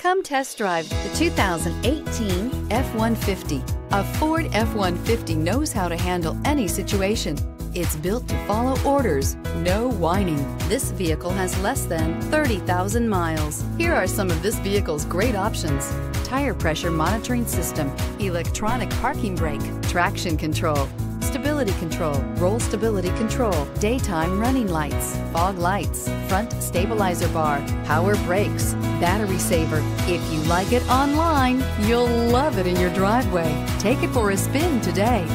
Come test drive the 2018 F-150. A Ford F-150 knows how to handle any situation. It's built to follow orders, no whining. This vehicle has less than 30,000 miles. Here are some of this vehicle's great options. Tire pressure monitoring system, electronic parking brake, traction control, stability control, roll stability control, daytime running lights, fog lights, front stabilizer bar, power brakes, battery saver. If you like it online, you'll love it in your driveway. Take it for a spin today.